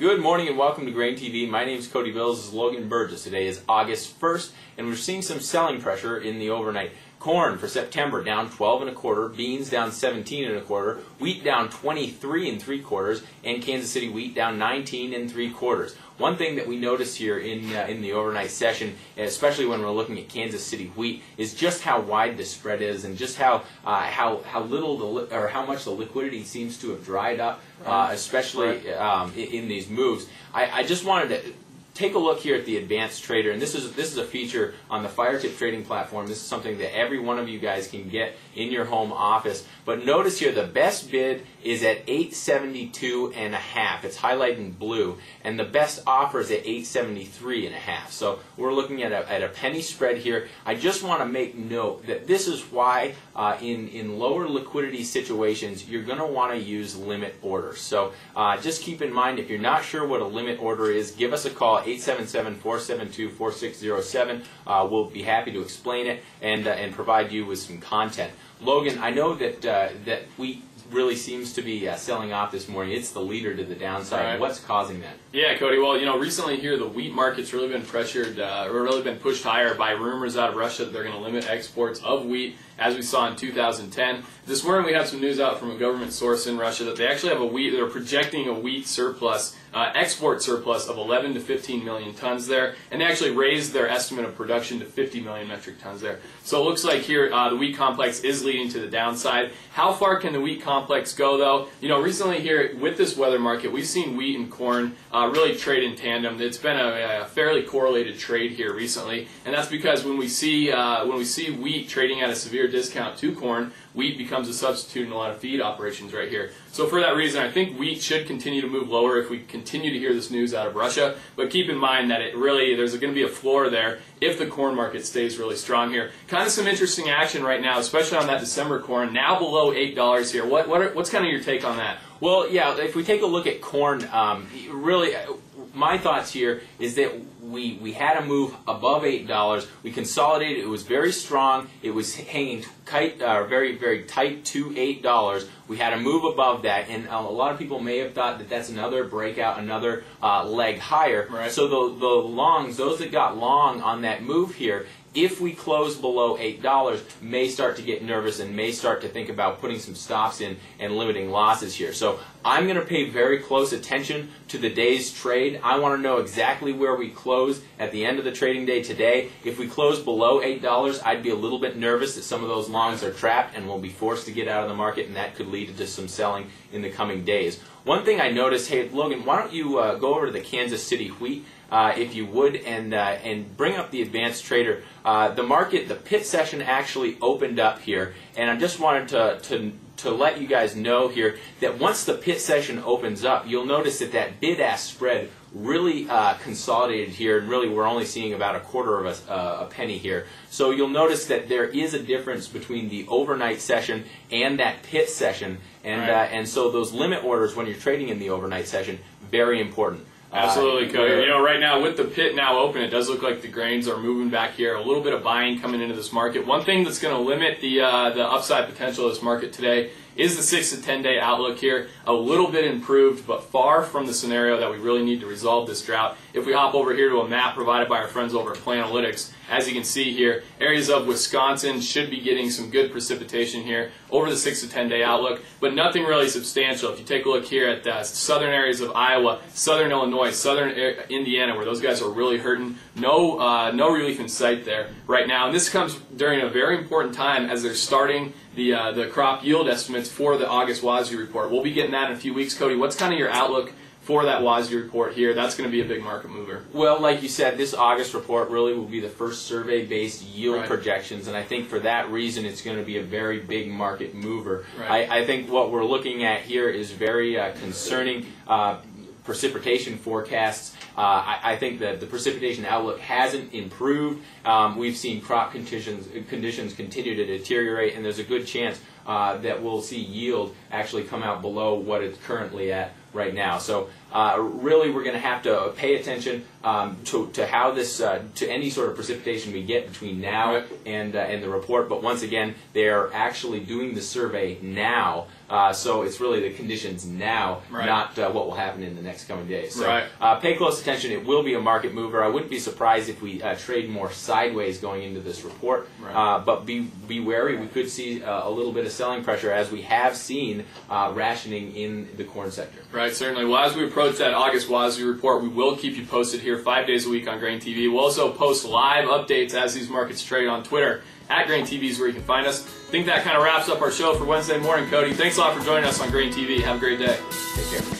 Good morning and welcome to Grain TV. My name is Cody Bills. This is Logan Burgess. Today is August 1st, and we're seeing some selling pressure in the overnight. Corn for September down 12 and a quarter, beans down 17 and a quarter, wheat down 23 and three quarters, and Kansas City wheat down 19 and three quarters. One thing that we notice here in uh, in the overnight session, especially when we're looking at Kansas City wheat, is just how wide the spread is and just how uh, how how little the li- or how much the liquidity seems to have dried up, uh, especially um, in, in these moves. I, I just wanted to take a look here at the advanced trader and this is this is a feature on the firetip trading platform. This is something that every one of you guys can get in your home office. But notice here the best bid is at 872 and a half. It's highlighted in blue and the best offer is at 873 and a half. So we're looking at a, at a penny spread here. I just want to make note that this is why uh, in in lower liquidity situations you're going to want to use limit orders so uh, just keep in mind if you're not sure what a limit order is give us a call 877-472-4607. Uh, we'll be happy to explain it and uh, and provide you with some content. Logan, I know that uh, that we really seems to be uh, selling off this morning. It's the leader to the downside. Right. What's causing that? Yeah, Cody. Well, you know, recently here the wheat market's really been pressured, uh, or really been pushed higher by rumors out of Russia that they're going to limit exports of wheat, as we saw in 2010. This morning we have some news out from a government source in Russia that they actually have a wheat. They're projecting a wheat surplus, uh, export surplus of 11 to 15 million tons there, and they actually raised their estimate of production to 50 million metric tons there. So it looks like here uh, the wheat complex is leading to the downside. How far can the wheat complex go, though? You know, recently here with this weather market, we've seen wheat and corn uh, really trade in tandem. It's been a, a, fairly correlated trade here recently, and that's because when we see uh, when we see wheat trading at a severe discount to corn, wheat becomes a substitute in a lot of feed operations right here. So for that reason, I think wheat should continue to move lower if we continue to hear this news out of Russia. But keep in mind that it really there's going to be a floor there if the corn market stays really strong here. Kind of some interesting action right now, especially on that December corn, now below eight dollars here. What what are, what's kind of your take on that? Well, yeah, if we take a look at corn, um, really, my thoughts here is that we, we had a move above $8. We consolidated. It was very strong. It was hanging tight, uh, very, very tight to $8. We had a move above that, and a lot of people may have thought that that's another breakout, another uh, leg higher. Right. So the, the longs, those that got long on that move here, if we close below $8, may start to get nervous and may start to think about putting some stops in and limiting losses here. So I'm going to pay very close attention to the day's trade. I want to know exactly where we close at the end of the trading day today. If we close below $8, I'd be a little bit nervous that some of those longs are trapped and will be forced to get out of the market, and that could lead to some selling in the coming days. One thing I noticed, hey, Logan, why don't you uh, go over to the Kansas City wheat? Uh, if you would, and uh, and bring up the advanced trader. Uh, the market, the pit session actually opened up here, and I just wanted to to to let you guys know here that once the pit session opens up, you'll notice that that bid-ask spread really uh, consolidated here, and really we're only seeing about a quarter of a, uh, a penny here. So you'll notice that there is a difference between the overnight session and that pit session, and Right. uh, and so those limit orders when you're trading in the overnight session very important. Absolutely, Uh, Cody. You know, right now with the pit now open, it does look like the grains are moving back here. A little bit of buying coming into this market. One thing that's going to limit the uh, the upside potential of this market today is the six to ten day outlook here. A little bit improved, but far from the scenario that we really need to resolve this drought. If we hop over here to a map provided by our friends over at Planalytics, as you can see here, areas of Wisconsin should be getting some good precipitation here over the six to ten day outlook, but nothing really substantial. If you take a look here at the southern areas of Iowa, southern Illinois, southern Indiana, where those guys are really hurting, no uh, no relief in sight there right now. And this comes during a very important time as they're starting the uh, the crop yield estimates for the August WASDE report. We'll be getting that in a few weeks. Cody, what's kind of your outlook for that WASDE report here? That's going to be a big market mover. Well, like you said, this August report really will be the first survey-based yield Right. projections, and I think for that reason, it's going to be a very big market mover. Right. I, I think what we're looking at here is very uh, concerning. Uh, precipitation forecasts. Uh, I, I think that the precipitation outlook hasn't improved. Um, we've seen crop conditions conditions continue to deteriorate, and there's a good chance uh, that we'll see yield actually come out below what it's currently at right now. So uh, really, we're going to have to pay attention um, to, to how this uh, to any sort of precipitation we get between now Right. and uh, and the report. But once again, they are actually doing the survey now. Uh, so it's really the conditions now, Right. not uh, what will happen in the next coming days. So Right. uh, pay close attention. It will be a market mover. I wouldn't be surprised if we uh, trade more sideways going into this report. Uh, but be be wary. We could see uh, a little bit of selling pressure as we have seen uh, rationing in the corn sector. Right, certainly. Well, as we approach that August WASDE report, we will keep you posted here five days a week on Grain TV. We'll also post live updates as these markets trade on Twitter. At Grain TV is where you can find us. I think that kind of wraps up our show for Wednesday morning, Cody. Thanks a lot for joining us on Grain TV. Have a great day. Take care.